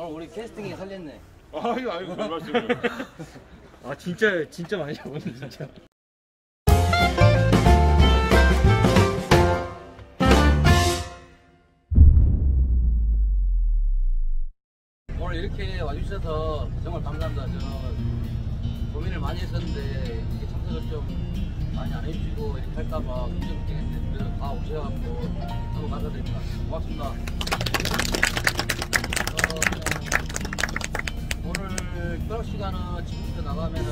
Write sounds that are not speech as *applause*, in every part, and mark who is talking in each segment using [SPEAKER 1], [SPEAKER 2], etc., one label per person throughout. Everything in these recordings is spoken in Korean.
[SPEAKER 1] 오늘 우리 캐스팅이 살렸네.
[SPEAKER 2] 아이고 아이고 별 말씀을. *laughs*
[SPEAKER 3] 아 진짜 진짜 많이 잡았네 진짜.
[SPEAKER 1] 오늘 이렇게 와주셔서 정말 감사합니다. 저 고민을 많이 했었는데 이렇게 참석을 좀 많이 안 해주시고 이렇게 할까봐 걱정했는데 그래도 다 오셔갖고 너무 감사드립니다. 고맙습니다. 어, 오늘 클럽 시간은 지금부터 나가면은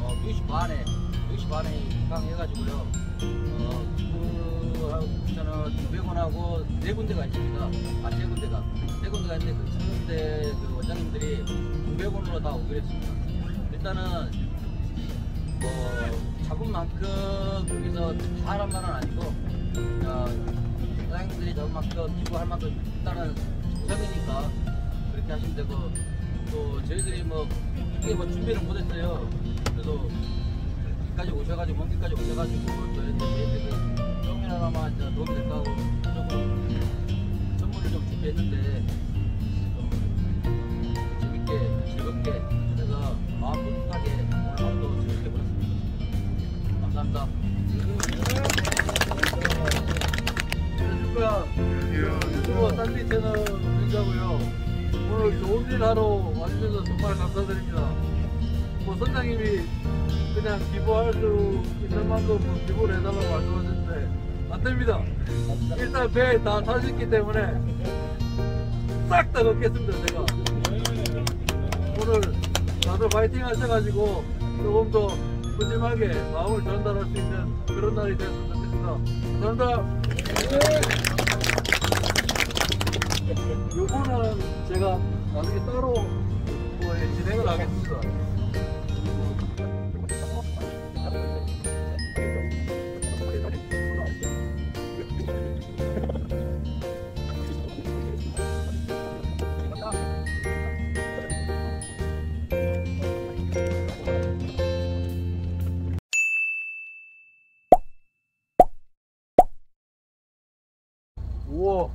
[SPEAKER 1] 어, 2시 반에 2시 반에 입항해가지고요. 어, 그 저는 200원하고 네 군데가 있습니다. 아, 세 군데가. 세 군데가 있는데 그세 군데 그 원장님들이 900원으로 다 오기로 했습니다. 일단은 뭐 잡은 만큼 거기서 다 하란 말은 아니고 어, 사장님들이 잡은 만큼 기부할 만큼 일단은 정성이니까 그렇게 하시면 되고 또 저희들이 뭐 크게 뭐 준비를 못했어요. 그래도 여기까지 오셔가지고 먼 길까지 오셔가지고 저희들 조금이나마 이제 도움이 될까 하고 조금 선물을 좀 준비했는데 좀 재밌게 즐겁게 그래서 마음 뿌듯하게 오늘 하루도 즐겁게 보냈습니다. 감사합니다. 거야. 유튜버 딴지 채널 윤자고요. 오늘 좋은 일 하러 와주셔서 정말 감사드립니다. 뭐 선장님이 그냥 기부할 수 있는 만큼 뭐 기부를 해달라고 말씀하셨는데 안 됩니다. 일단 배에 다 타셨기 때문에 싹 다 걷겠습니다 제가. 오늘 다들 파이팅 하셔가지고 조금 더 푸짐하게 마음을 전달할 수 있는 그런 날이 됐으면 좋겠습니다. 감사합니다. 요거는 제가 나중에 따로 뭐 진행을 하겠습니다. 우와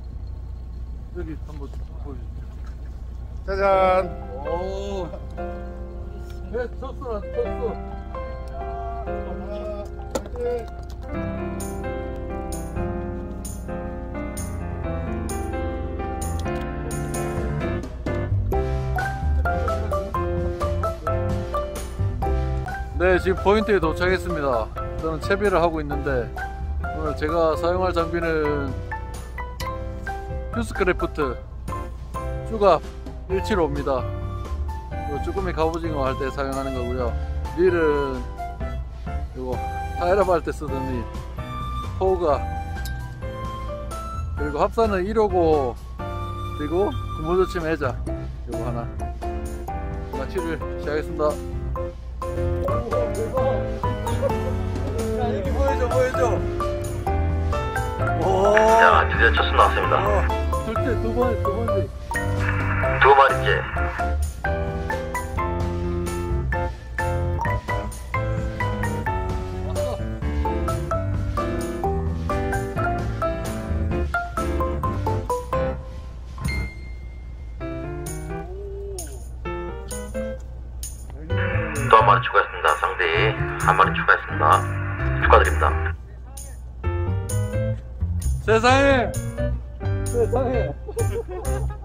[SPEAKER 1] 여기 한번 보여주세요.
[SPEAKER 2] 짜잔.
[SPEAKER 1] 오, 배 쳤어, 쳤어. 네, 지금 포인트에 도착했습니다. 저는 채비를 하고 있는데 오늘 제가 사용할 장비는 휴스크래프트 쭈갑 175입니다. 요 쭈꾸미 갑오징어 할 때 사용하는 거고요. 릴은 요거 타이럽 할때 쓰던 릴 포가 그리고 합사는 1호고 그리고 고무조침 해자 요거 하나 마취를 시작하겠습니다. 야 여기 보여줘 보여줘. 오.
[SPEAKER 4] 자, 드디어 첫수 나왔습니다.
[SPEAKER 1] 어, 절대 두 번, 두 번째.
[SPEAKER 4] 두.
[SPEAKER 1] 왔어.
[SPEAKER 4] 또한 마리 추가했습니다. 상대 한 마리 추가했습니다. 축하드립니다.
[SPEAKER 1] 세상에! 세상에! *laughs*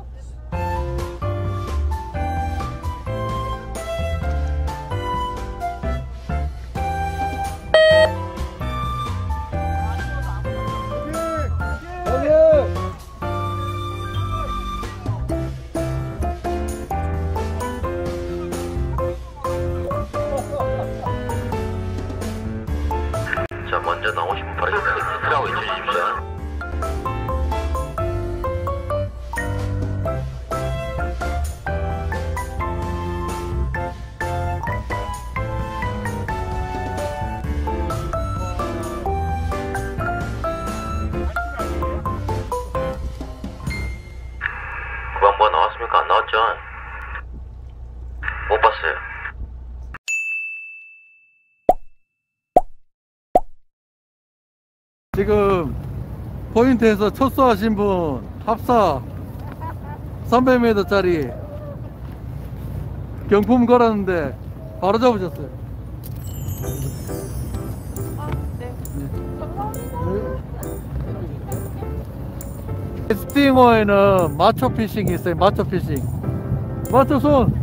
[SPEAKER 1] 포인트에서 첫수 하신 분 합사
[SPEAKER 5] 300m짜리 경품 걸었는데 바로 잡으셨어요. 스팅어에는 마초 피싱이 있어요. 마초 피싱. 마초 손.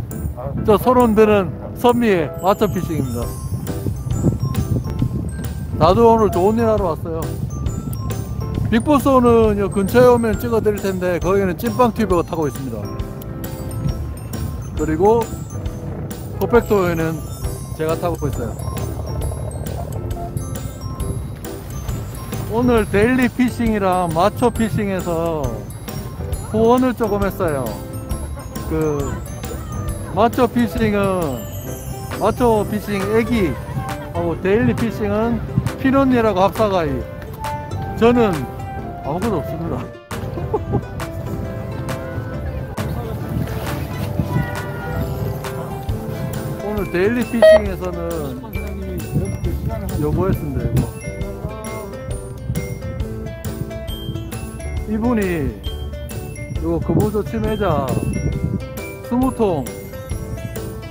[SPEAKER 5] 저 손 흔 드는 선미의 마초 피싱입니다. 나도 오늘 좋은 일 하러 왔어요. Big Boss는 요 근처에 오면 찍어 드릴 텐데 거기는 찐빵 튜브가 타고 있습니다. 그리고 Perfecto에는 제가 타고 있어요. 오늘 Daily Fishing이랑 Macho Fishing에서 후원을 조금 했어요. 그 Macho Fishing은 마초 피싱 애기 하고 데일리 피싱은 피논니라고 합사가이. 저는 아무것도 없습니다. *laughs* 오늘 데일리 피싱에서는 요거였습니다. 이거. 이분이 요 금호조 침해자 20통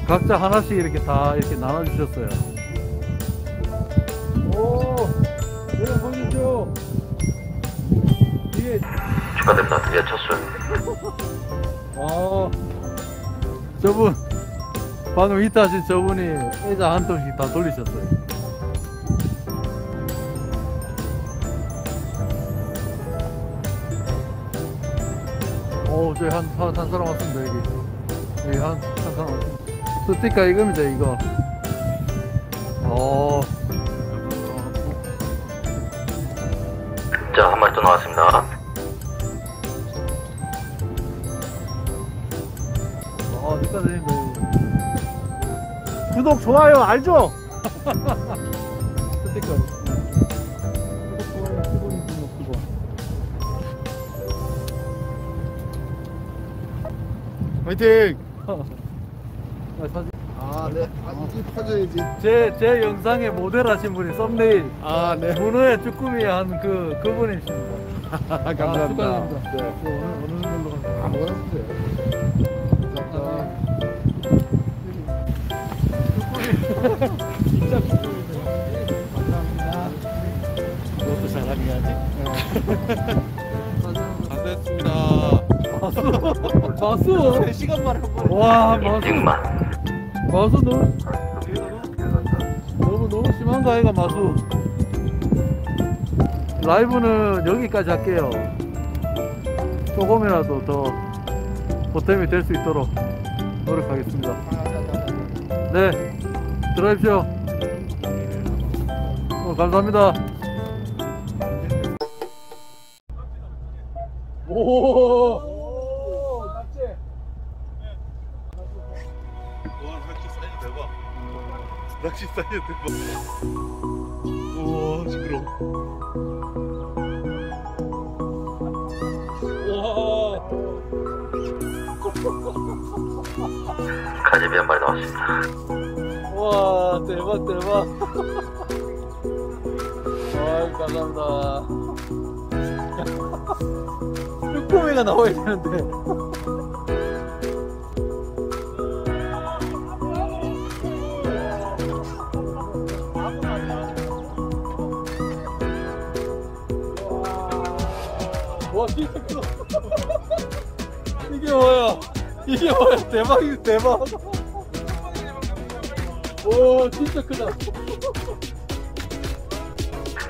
[SPEAKER 5] 각자 하나씩 이렇게 다 이렇게 나눠주셨어요.
[SPEAKER 4] 축하드립니다. 드디어 첫 술.
[SPEAKER 5] 아, 저분 방금 이타 하신 저분이 애자 한 통씩 다 돌리셨어요. 오, 저기 한, 한, 한 사람 왔습니다, 여기. 여기 한, 한 사람 왔습니다. 스티커 이겁니다, 이거. 어,
[SPEAKER 4] 자, 한 마리 또 나왔습니다.
[SPEAKER 5] 어, 축하드립니다.
[SPEAKER 3] 구독 좋아요 알죠? *laughs*
[SPEAKER 5] 구독, 좋아요.
[SPEAKER 2] 화이팅!
[SPEAKER 5] 아, 사진.
[SPEAKER 2] 아, 네. 아, 이게 퍼져야지.
[SPEAKER 5] 제, 제 영상에 모델 하신 분이 썸네일
[SPEAKER 2] 아, 네.
[SPEAKER 5] 문어의 쭈꾸미 한 그, 그분이십니다. *laughs*
[SPEAKER 2] 아,
[SPEAKER 5] 아,
[SPEAKER 2] 감사합니다.
[SPEAKER 5] 축하드립니다.
[SPEAKER 2] 네.
[SPEAKER 5] 저 오늘, 어느 정도 가세요?
[SPEAKER 2] 아무거나 주세요.
[SPEAKER 3] 그것도 잘하긴 하지
[SPEAKER 2] 안 됐습니다.
[SPEAKER 5] 마수! 마수!
[SPEAKER 3] 3시간 만에 한 번
[SPEAKER 5] 와, 마수.
[SPEAKER 4] 6만.
[SPEAKER 5] 마수 너무, 너무, 너무 심한 거 아이가, 마수. 라이브는 여기까지 할게요. 조금이라도 더 보탬이 될 수 있도록 노력하겠습니다. 네, 들어가십시오. 어, 감사합니다. 오,
[SPEAKER 2] 낚시 사이즈 대박. 사이즈 대박. 우와.
[SPEAKER 4] 가지비 한 마리 나왔습니다.
[SPEAKER 5] 와 대박 대박. *laughs* 와 감사합니다. 쭈꾸미가 나와야 되는데. 와 이게 뭐야? 이게 뭐야? 대박이 대박 오 진짜 크다.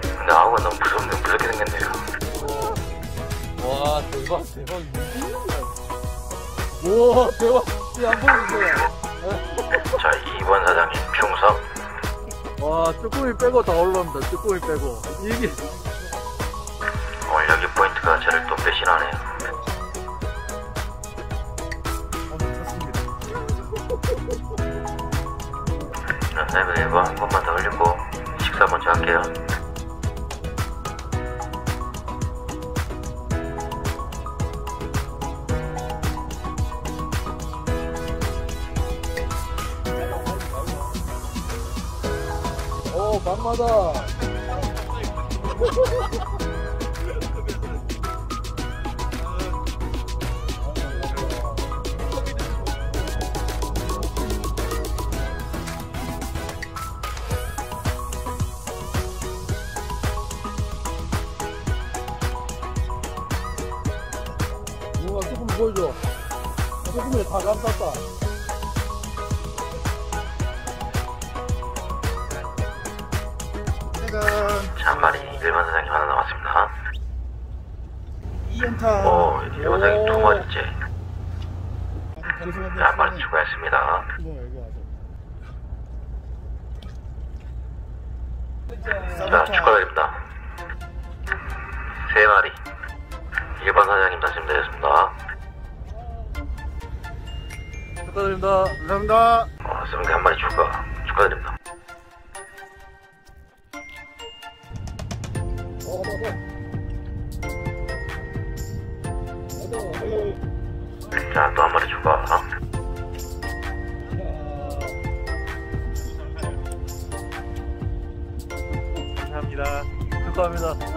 [SPEAKER 4] 근데 아우가 너무 무섭네, 무섭게 생겼네요.
[SPEAKER 5] 와 대박 대박. 우와 대박. 이안 보이세요
[SPEAKER 4] 자, 2번 사장님, 충성.
[SPEAKER 5] 와 쭈꾸미 빼고 다 올라옵니다. 쭈꾸미 빼고. 이게 보여줘. 소금에 다 감쌌다.
[SPEAKER 4] 자, 한 마리 일반 사장님 하나 나왔습니다.
[SPEAKER 2] 이연타.
[SPEAKER 4] 오, 일반 사장님 두 마리째.
[SPEAKER 2] 한
[SPEAKER 4] 마리 추가했습니다. 자, 축하드립니다. 세 마리. 일반 사장님 당첨되셨습니다.
[SPEAKER 5] 축하드립니다.
[SPEAKER 2] 감사합니다.
[SPEAKER 4] 어, 스물네 한 마리 추가. 축하드립니다. 자, 또 한 마리 추가.
[SPEAKER 2] 감사합니다.
[SPEAKER 5] 축하합니다.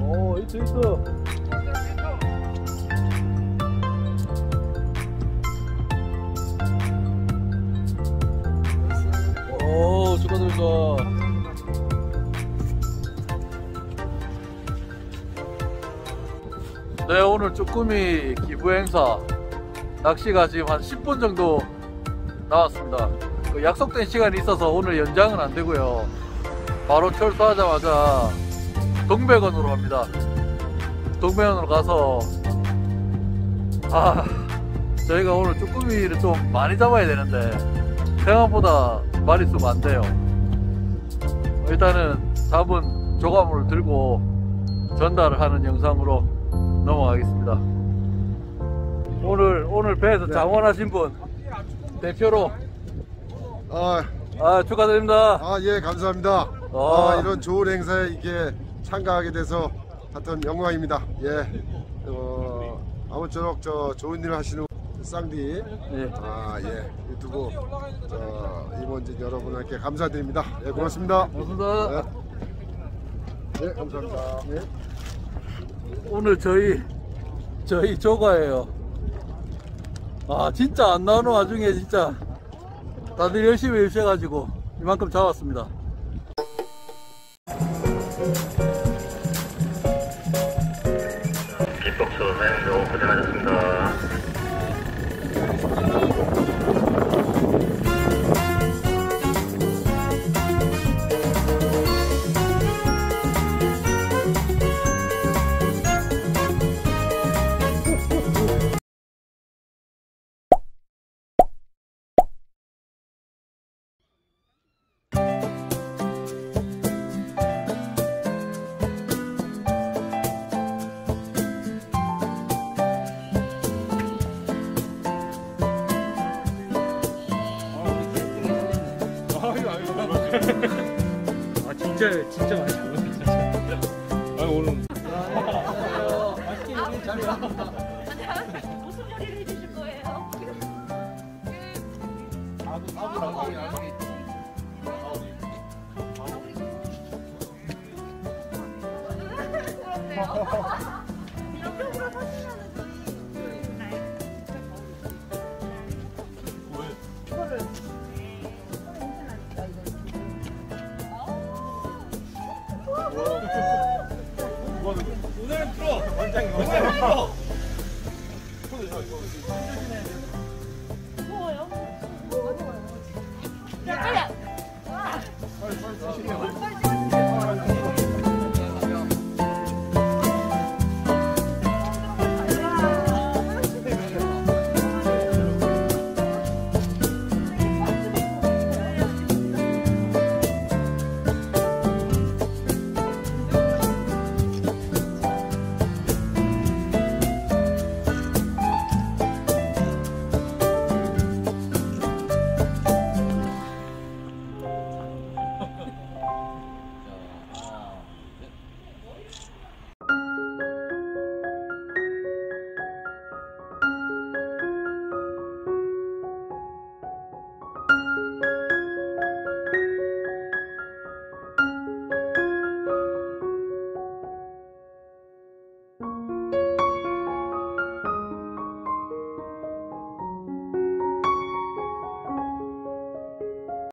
[SPEAKER 5] 오, 이트 이트. 오, 축하드립니다. 네, 오늘 쭈꾸미 기부 행사 낚시가 지금 한 10분 정도 나왔습니다. 그 약속된 시간이 있어서 오늘 연장은 안 되고요. 바로 철수하자마자 동백원으로 갑니다. 동백원으로 가서 아 저희가 오늘 쭈꾸미를 좀 많이 잡아야 되는데 생각보다 마리수가 안 돼요. 일단은 잡은 조가물을 들고 전달을 하는 영상으로 넘어가겠습니다. 오늘 오늘 배에서 장원하신 분 대표로
[SPEAKER 6] 아,
[SPEAKER 5] 아 축하드립니다.
[SPEAKER 6] 아, 예, 감사합니다.
[SPEAKER 5] 아.
[SPEAKER 6] 아, 이런 좋은 행사에 이게 참가하게 돼서 하여튼 영광입니다. 예. 어, 아무쪼록 저 좋은 일 하시는 쌍디,
[SPEAKER 5] 예.
[SPEAKER 6] 아, 예. 유튜브, 저, 임원진 여러분께 감사드립니다. 예, 고맙습니다.
[SPEAKER 5] 고맙습니다.
[SPEAKER 6] 예, 예 감사합니다. 예.
[SPEAKER 5] 오늘 저희 저희 조가예요. 아 진짜 안 나오는 와중에 진짜 다들 열심히 해주셔가지고 이만큼 잡았습니다.
[SPEAKER 2] 오늘은 풀어 원장님 오늘은 풀어.
[SPEAKER 7] 무거워요? 무거워요. 야, 빨리! 빨리, 빨리, 빨리.